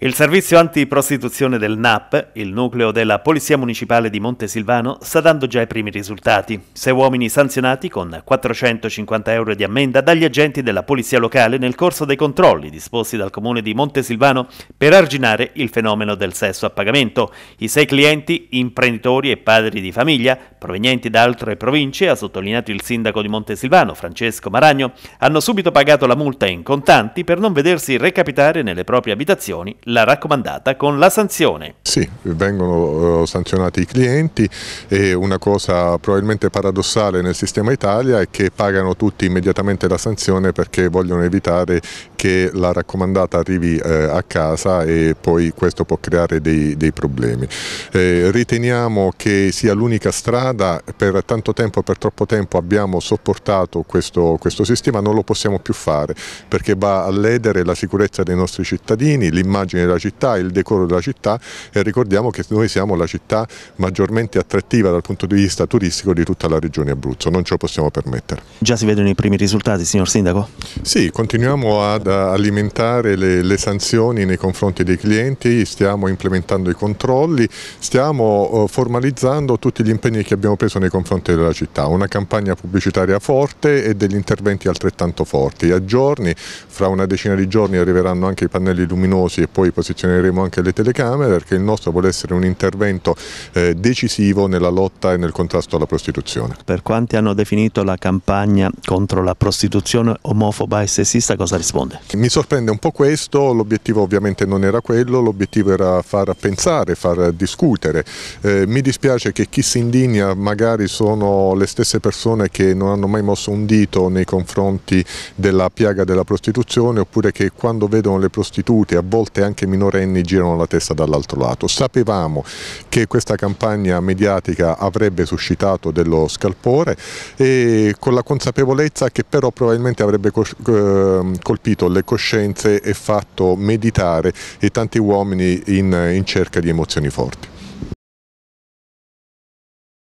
Il servizio antiprostituzione del NAP, il nucleo della Polizia Municipale di Montesilvano, sta dando già i primi risultati. Sei uomini sanzionati con 450 euro di ammenda dagli agenti della Polizia Locale nel corso dei controlli disposti dal Comune di Montesilvano per arginare il fenomeno del sesso a pagamento. I sei clienti, imprenditori e padri di famiglia, provenienti da altre province, ha sottolineato il sindaco di Montesilvano, Francesco Maragno, hanno subito pagato la multa in contanti per non vedersi recapitare nelle proprie abitazioni la raccomandata con la sanzione. Sì, vengono uh, sanzionati i clienti e una cosa probabilmente paradossale nel sistema Italia è che pagano tutti immediatamente la sanzione perché vogliono evitare che la raccomandata arrivi eh, a casa e poi questo può creare dei, dei problemi. Eh, riteniamo che sia l'unica strada, per tanto tempo, per troppo tempo abbiamo sopportato questo, questo sistema, non lo possiamo più fare perché va a ledere la sicurezza dei nostri cittadini, l'immagine l'immagine della città, il decoro della città e ricordiamo che noi siamo la città maggiormente attrattiva dal punto di vista turistico di tutta la regione Abruzzo, non ce lo possiamo permettere. Già si vedono i primi risultati signor Sindaco? Sì, continuiamo ad alimentare le, le sanzioni nei confronti dei clienti, stiamo implementando i controlli, stiamo eh, formalizzando tutti gli impegni che abbiamo preso nei confronti della città, una campagna pubblicitaria forte e degli interventi altrettanto forti. A giorni, fra una decina di giorni arriveranno anche i pannelli luminosi e poi poi posizioneremo anche le telecamere perché il nostro vuole essere un intervento eh, decisivo nella lotta e nel contrasto alla prostituzione. Per quanti hanno definito la campagna contro la prostituzione omofoba e sessista cosa risponde? Mi sorprende un po' questo, l'obiettivo ovviamente non era quello, l'obiettivo era far pensare, far discutere. Eh, mi dispiace che chi si indigna magari sono le stesse persone che non hanno mai mosso un dito nei confronti della piaga della prostituzione oppure che quando vedono le prostitute a volte anche anche minorenni girano la testa dall'altro lato. Sapevamo che questa campagna mediatica avrebbe suscitato dello scalpore e con la consapevolezza che però probabilmente avrebbe ehm, colpito le coscienze e fatto meditare i tanti uomini in, in cerca di emozioni forti.